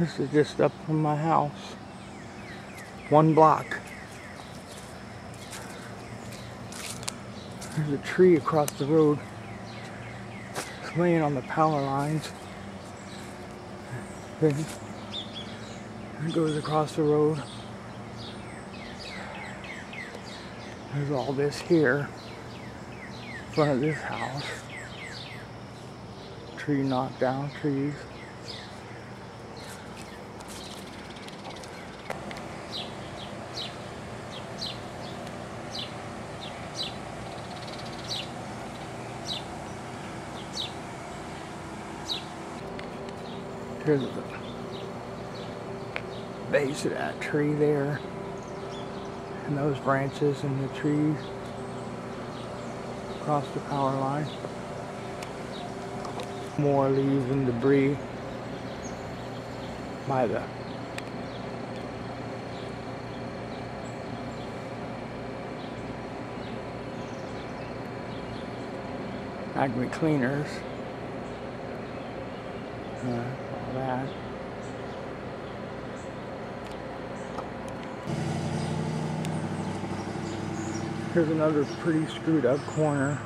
This is just up from my house. One block. There's a tree across the road. It's laying on the power lines. Then it goes across the road. There's all this here. In front of this house. Tree knocked down, trees. Here's the base of that tree there. And those branches and the trees across the power line. More leaves and debris by the Acme cleaners. Uh, Here's another pretty screwed up corner.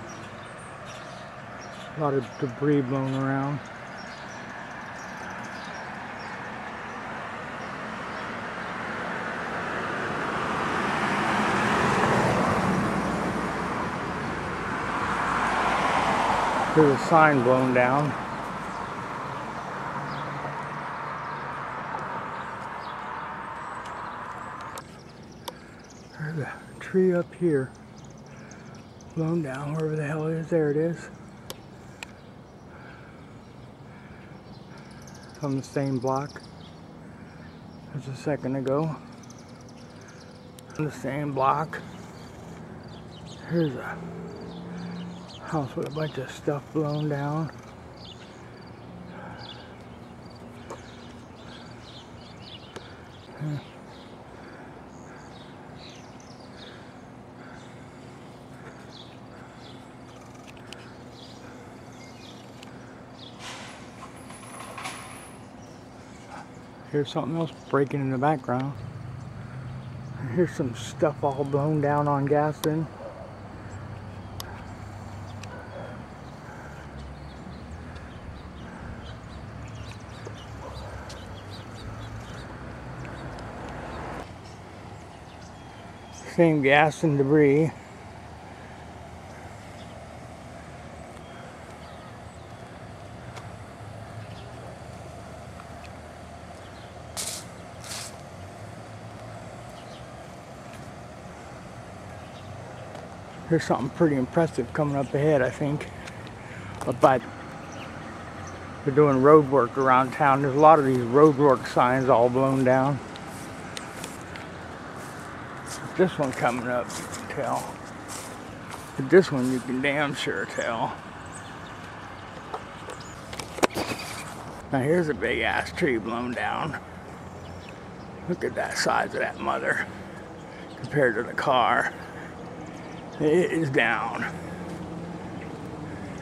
A lot of debris blown around. There's a sign blown down. A tree up here. Blown down wherever the hell it is. There it is. On the same block as a second ago. On the same block. Here's a house with a bunch of stuff blown down. Here's something else breaking in the background. Here's some stuff all blown down on Gaston. Same gas and debris. There's something pretty impressive coming up ahead, I think. By they're doing road work around town. There's a lot of these road work signs all blown down. This one coming up, you can tell. But this one you can damn sure tell. Now here's a big ass tree blown down. Look at that size of that mother compared to the car. It is down.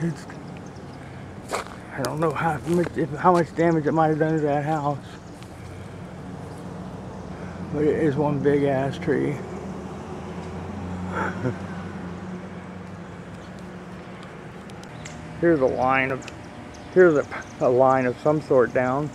It's, I don't know how much, how much damage it might have done to that house. But it is one big ass tree. here's a line of, here's a, a line of some sort down.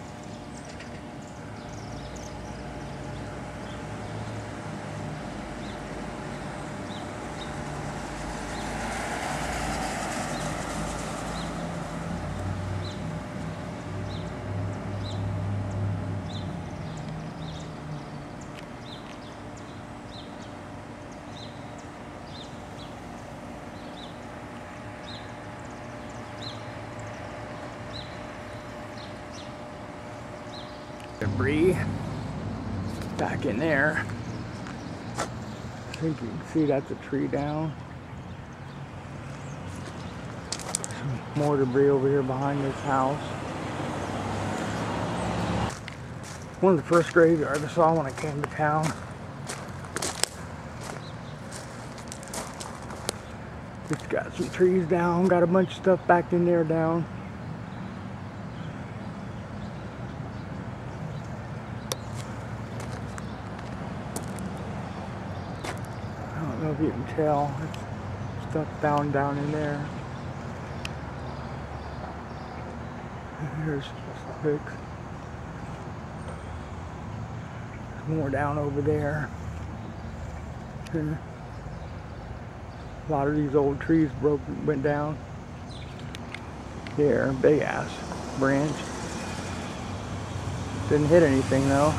Debris back in there. I think you can see that's a tree down. Some more debris over here behind this house. One of the first graveyards I saw when I came to town. It's got some trees down, got a bunch of stuff back in there down. Don't know if you can tell. It's stuff down down in there. Here's six. more down over there. A lot of these old trees broke, went down. Here, big ass branch. Didn't hit anything though.